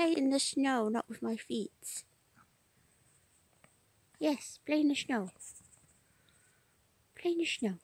play in the snow, not with my feet. Yes, play in the snow. Play in the snow.